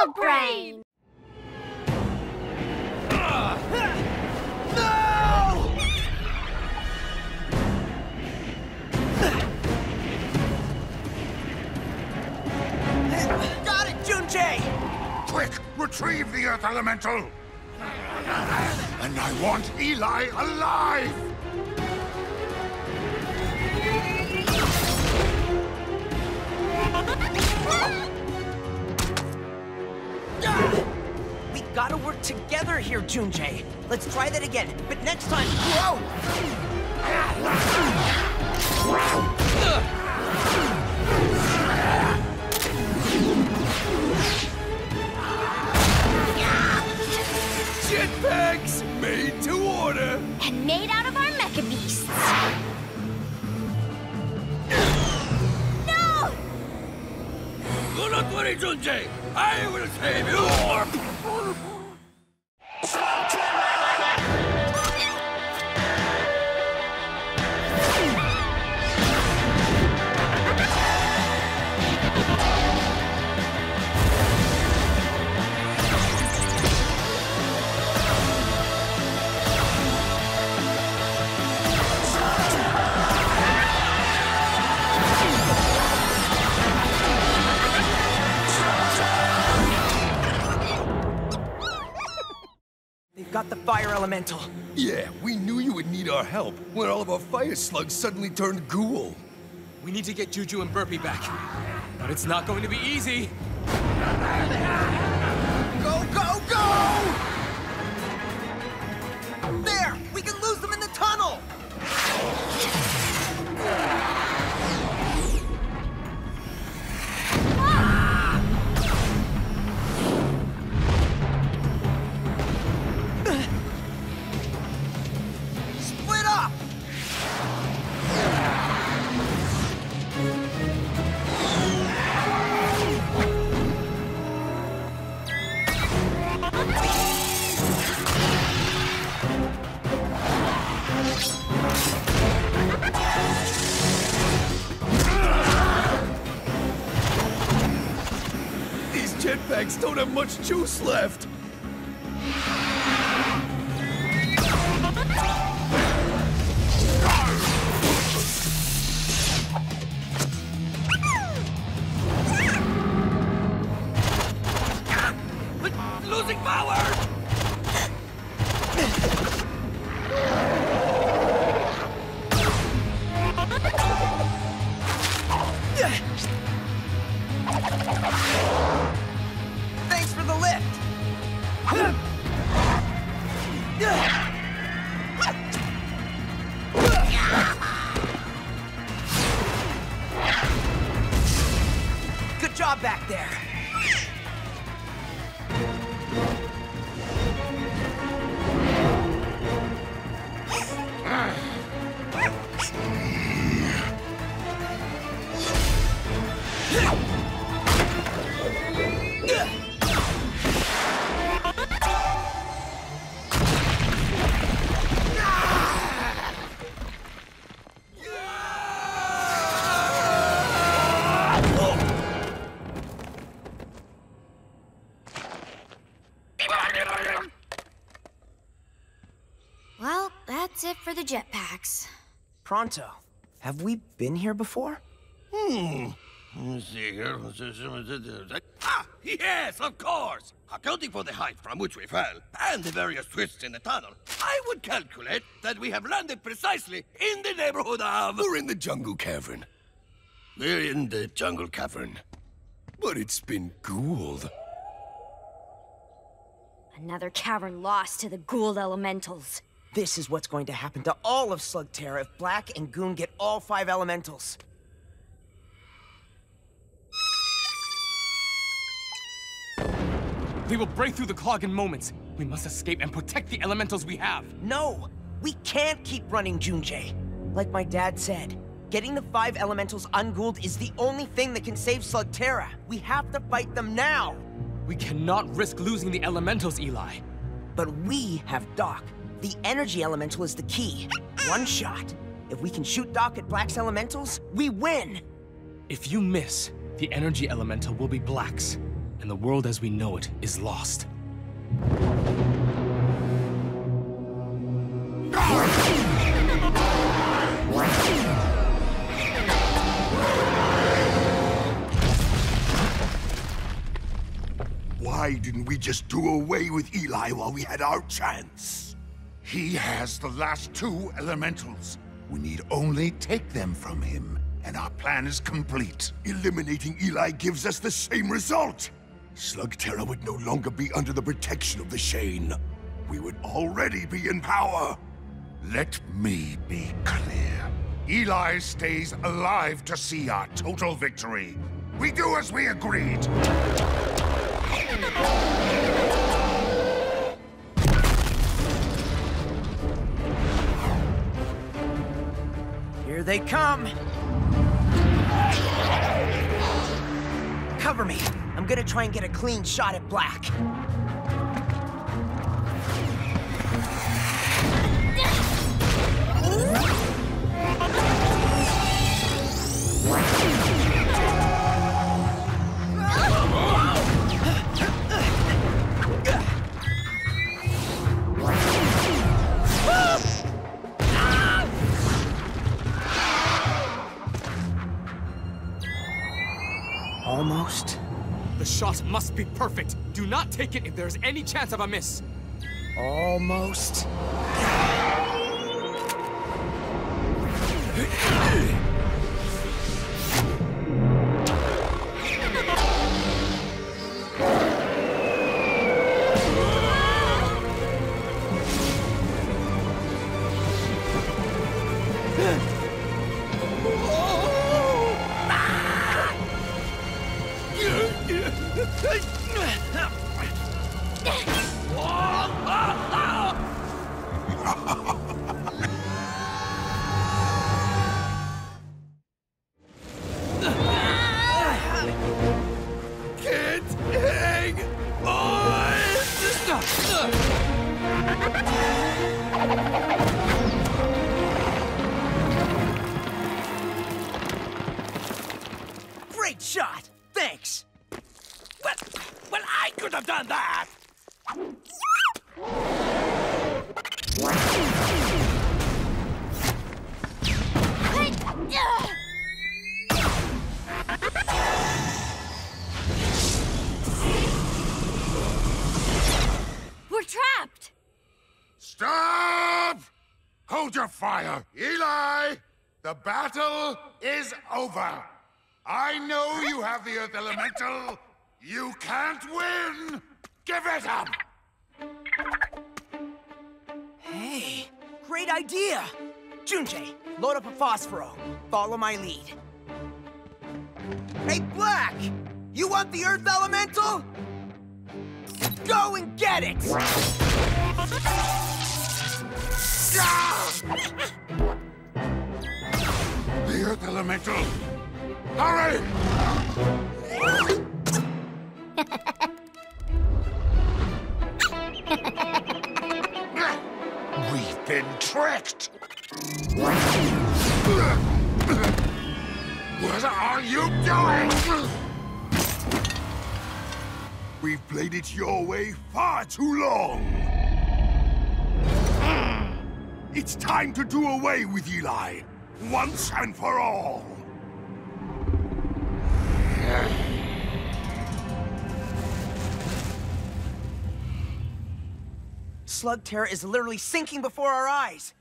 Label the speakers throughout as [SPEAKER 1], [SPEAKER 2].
[SPEAKER 1] Slug Brain!
[SPEAKER 2] Got it, Junjay!
[SPEAKER 3] Quick, retrieve the Earth Elemental! And I want Eli alive!
[SPEAKER 2] We gotta work together here, Junjay. Let's try that again, but next time, whoa! The fire elemental.
[SPEAKER 4] Yeah, we knew you would need our help when all of our fire slugs suddenly turned ghoul.
[SPEAKER 5] We need to get Juju and Burpy back. But it's not going to be easy.
[SPEAKER 2] Go, go, go!
[SPEAKER 4] Much juice left.
[SPEAKER 1] Well,
[SPEAKER 2] Pronto, have we been here before? Hmm.
[SPEAKER 4] Let's see here. Ah, yes, of course. Accounting for the height from which we fell and the various twists in the tunnel, I would calculate that we have landed precisely in the neighborhood of. We're in the jungle cavern. We're in the jungle cavern. But it's been ghouled.
[SPEAKER 1] Another cavern lost to the ghouled Elementals.
[SPEAKER 2] This is what's going to happen to all of Slugterra if Blakk and Goon get all five elementals.
[SPEAKER 5] They will break through the clog in moments. We must escape and protect the elementals we have.
[SPEAKER 2] No, we can't keep running Junjay. Like my dad said, getting the five elementals unghouled is the only thing that can save Slugterra. We have to fight them now.
[SPEAKER 5] We cannot risk losing the elementals, Eli.
[SPEAKER 2] But we have Doc. The energy elemental is the key. One shot. If we can shoot Doc at Blakk's elementals, we win.
[SPEAKER 5] If you miss, the energy elemental will be Blakk's. and the world as we know it is lost.
[SPEAKER 6] Why didn't we just do away with Eli while we had our chance? He has the last two elementals. We need only take them from him, and our plan is complete. Eliminating Eli gives us the same result. Slugterra would no longer be under the protection of the Shane. We would already be in power. Let me be clear. Eli stays alive to see our total victory. We do as we agreed.
[SPEAKER 2] Here they come! Cover me. I'm gonna try and get a clean shot at
[SPEAKER 5] Blakk. Not take it if there's any chance of a miss.
[SPEAKER 2] Almost.
[SPEAKER 7] I could have done that!
[SPEAKER 1] We're trapped!
[SPEAKER 6] Stop! Hold your fire! Eli! The battle is over! I know you have the Earth Elemental! You can't win! Give it up!
[SPEAKER 2] Hey, great idea! Junjay, load up a Phosphoro. Follow my lead. Hey, Blakk! You want the Earth Elemental? Go and get it!
[SPEAKER 6] Ah! The Earth Elemental! Hurry! Been tricked! What are you doing? We've played it your way far too long! It's time to do away with Eli, once and for all!
[SPEAKER 2] Slugterra is literally sinking before our eyes.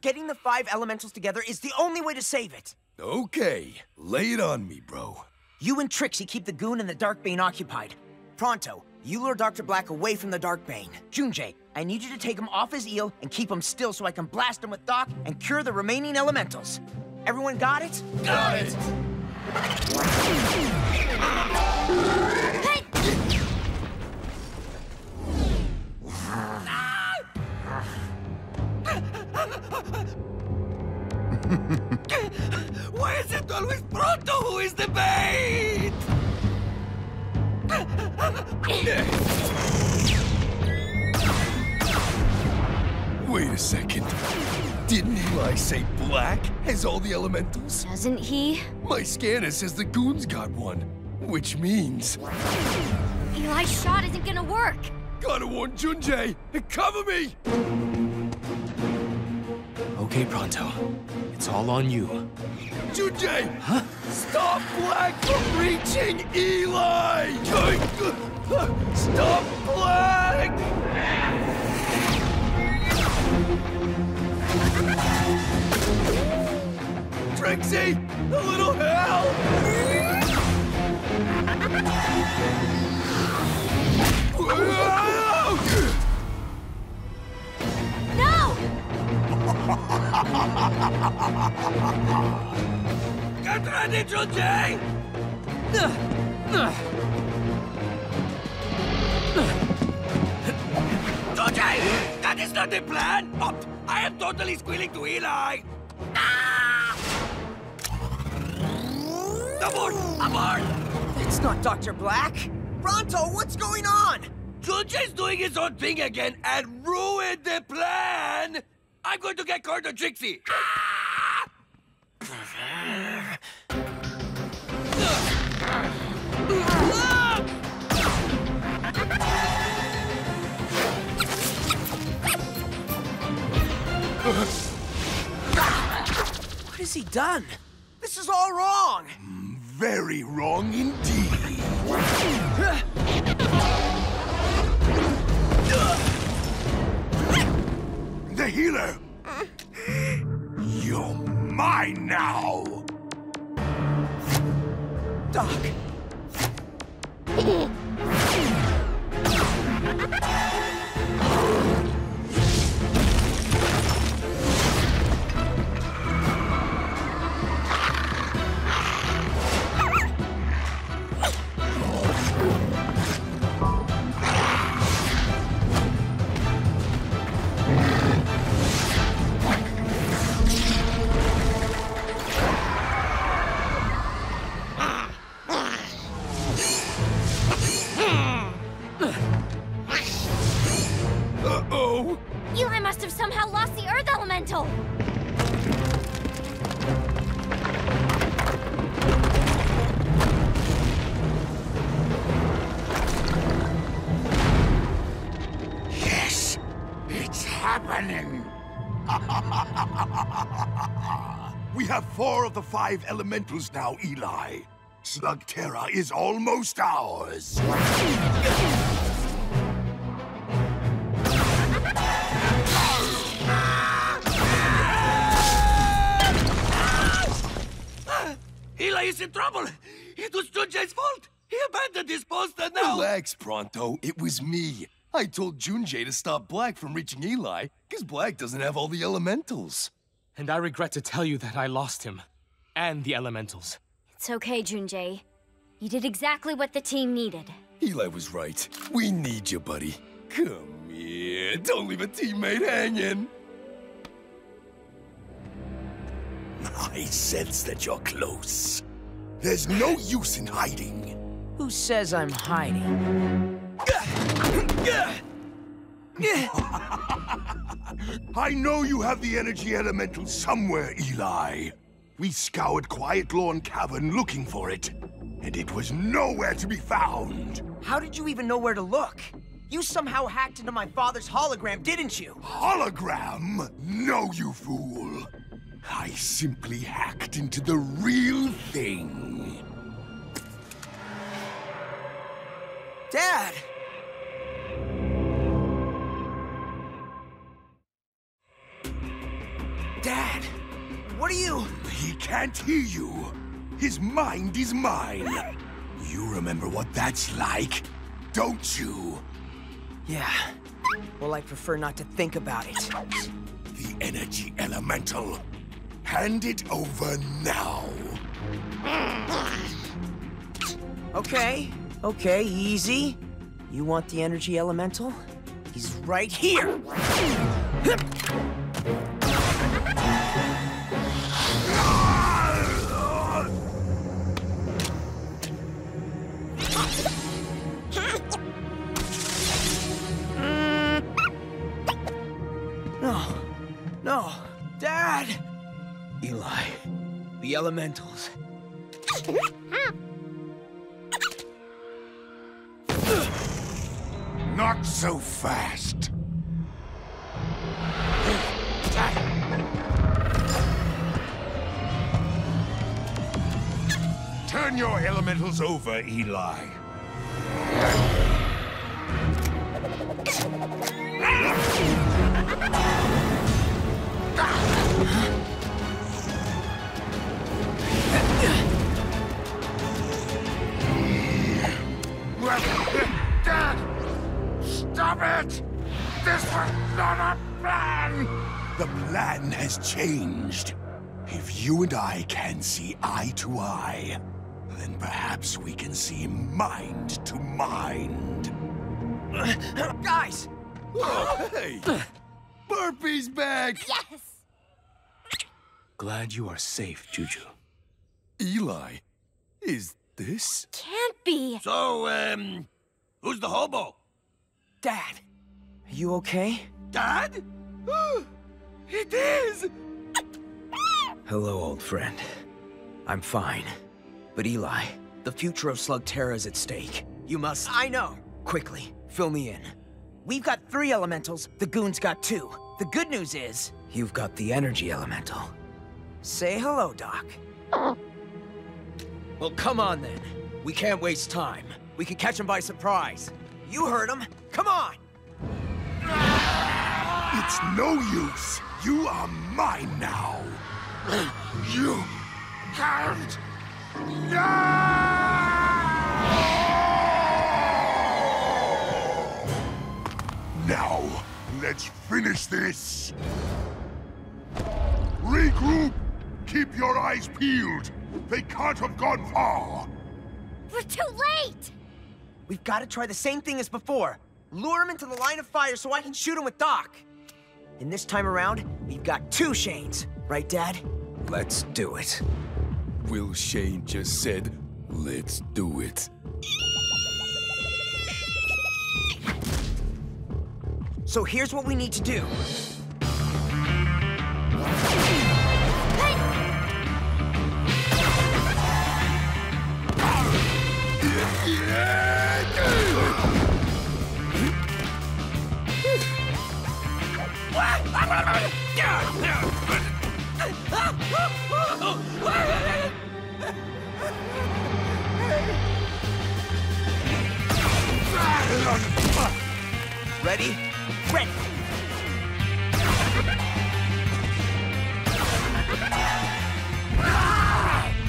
[SPEAKER 2] Getting the five elementals together is the only way to save it.
[SPEAKER 7] Okay, lay it on me, bro.
[SPEAKER 2] You and Trixie keep the Goon and the Darkbane occupied. Pronto, you lure Dr. Blakk away from the Darkbane. Junjay, I need you to take him off his eel and keep him still so I can blast him with Doc and cure the remaining elementals. Everyone got it?
[SPEAKER 7] Got it! Why is it always Pronto who is the bait? Wait a second. Didn't Eli say Blakk has all the elementals?
[SPEAKER 1] Doesn't he?
[SPEAKER 7] My scanner says the goon's got one, which means
[SPEAKER 1] Eli's shot isn't gonna work.
[SPEAKER 4] Gotta warn Junjay! Cover me!
[SPEAKER 5] Okay, Pronto. It's all on you.
[SPEAKER 4] Junjay! Huh? Stop Blakk from reaching Eli! Stop Blakk! Trixie! A little help! Get ready, Junjay! Junjay! That is not the plan! I am totally squealing to Eli! Ah! Abort!
[SPEAKER 2] It's not Dr. Blakk. Pronto, what's going on?
[SPEAKER 4] Junjay's doing his own thing again and ruined the plan! I'm going to get Carter Trixie! Ah!
[SPEAKER 2] What has he done? This is all wrong.
[SPEAKER 3] Very wrong indeed. The healer! You're mine now!
[SPEAKER 2] Doc.
[SPEAKER 4] Uh-oh!
[SPEAKER 1] Eli must have somehow lost the Earth Elemental.
[SPEAKER 3] Yes, it's happening! we have four of the five elementals now, Eli. Slugterra is almost ours.
[SPEAKER 4] Eli is in trouble! It was Junjay's fault! He abandoned his post and now...
[SPEAKER 7] Relax, Pronto. It was me. I told Junjay to stop Blakk from reaching Eli, because Blakk doesn't have all the elementals.
[SPEAKER 5] And I regret to tell you that I lost him. And the elementals.
[SPEAKER 1] It's okay, Junjay. You did exactly what the team needed.
[SPEAKER 7] Eli was right. We need you, buddy. Come here. Don't leave a teammate hanging.
[SPEAKER 3] I sense that you're close. There's no use in hiding.
[SPEAKER 2] Who says I'm hiding?
[SPEAKER 3] I know you have the energy elemental somewhere, Eli. We scoured Quiet Lawn Cavern looking for it, and it was nowhere to be found.
[SPEAKER 2] How did you even know where to look? You somehow hacked into my father's hologram, didn't you?
[SPEAKER 3] Hologram? No, you fool. I simply hacked into the real thing.
[SPEAKER 2] Dad! Dad! What are you?
[SPEAKER 3] Can't hear you. His mind is mine. You remember what that's like, don't you?
[SPEAKER 2] Yeah. Well, I prefer not to think about it.
[SPEAKER 3] The energy elemental. Hand it over now.
[SPEAKER 2] Okay, okay, easy. You want the energy elemental? He's right here! Elementals.
[SPEAKER 3] Not so fast. Turn your elementals over, Eli. Dad! Stop it! This was not a plan! The plan has changed. If you and I can see eye to eye, then perhaps we can see mind to mind.
[SPEAKER 2] Guys!
[SPEAKER 7] Hey! Burpy's back!
[SPEAKER 1] Yes!
[SPEAKER 7] Glad you are safe, Juju. Eli, is this?
[SPEAKER 1] Can't be.
[SPEAKER 4] So, um, who's the hobo?
[SPEAKER 2] Dad! Are you okay?
[SPEAKER 4] Dad? it is!
[SPEAKER 2] Hello, old friend. I'm fine. But Eli, the future of Slugterra is at stake. You must... I know! Quickly, fill me in. We've got three elementals, the goons got two. The good news is, you've got the energy elemental. Say hello, Doc. Well, come on then. We can't waste time. We can catch him by surprise. You heard him. Come on!
[SPEAKER 3] It's no use. You are mine now. You can't. No! Now, let's finish this. Regroup. Keep your eyes peeled. They can't have gone far.
[SPEAKER 1] We're too late!
[SPEAKER 2] We've got to try the same thing as before. Lure him into the line of fire so I can shoot him with Doc. And this time around, we've got two Shanes. Right, Dad? Let's do it.
[SPEAKER 7] Will Shane just said, let's do it.
[SPEAKER 2] So here's what we need to do. Ready? Ready!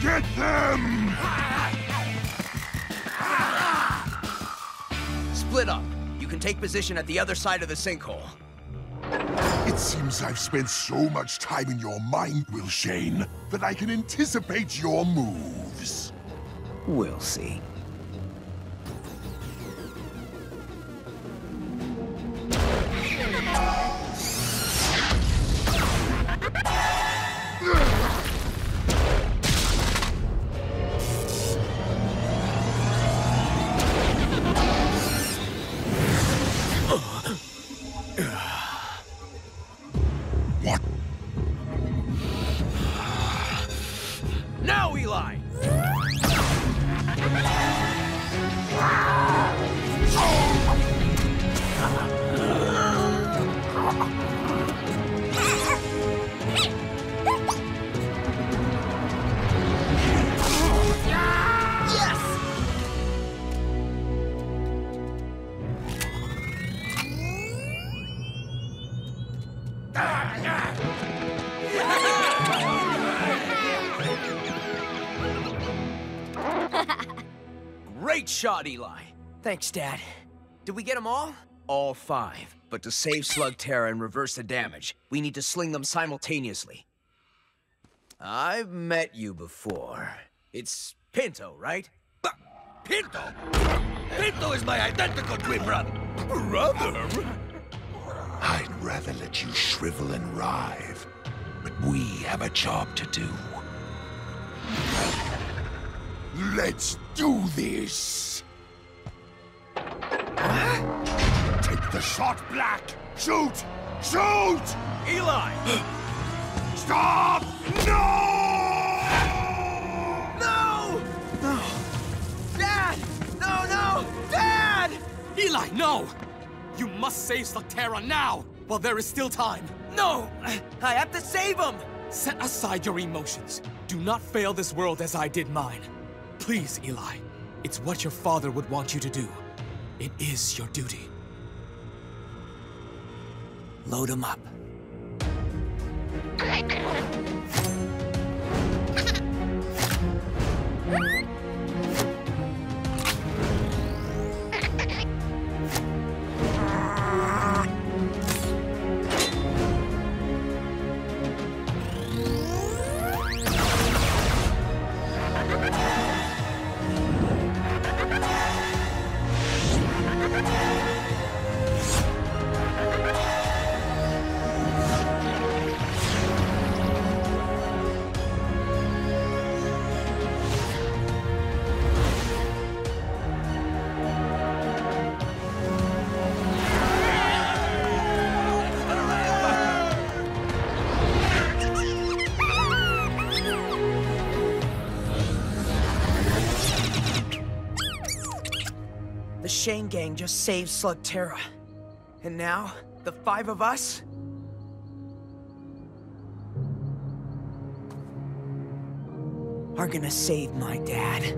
[SPEAKER 3] Get them!
[SPEAKER 2] Split up. You can take position at the other side of the sinkhole.
[SPEAKER 3] It seems I've spent so much time in your mind, Will Shane, that I can anticipate your moves.
[SPEAKER 2] We'll see. Great shot, Eli. Thanks, Dad. Did we get them all? All five. But to save Slugterra and reverse the damage, we need to sling them simultaneously. I've met you before. It's Pinto, right?
[SPEAKER 4] But Pinto? Pinto is my identical twin brother.
[SPEAKER 7] Brother?
[SPEAKER 3] I'd rather let you shrivel and writhe, but we have a job to do. Let's do this! Take the shot, Blakk! Shoot! Shoot!
[SPEAKER 2] Eli!
[SPEAKER 3] Stop! No!
[SPEAKER 2] No! No! Dad! No, no! Dad!
[SPEAKER 5] Eli, no! You must save Slugterra now, while there is still time.
[SPEAKER 2] No! I have to save him!
[SPEAKER 5] Set aside your emotions. Do not fail this world as I did mine. Please, Eli. It's what your father would want you to do. It is your duty.
[SPEAKER 2] Load him up. The Shane gang just saved Slugterra. And now, the five of us? Are gonna save my dad.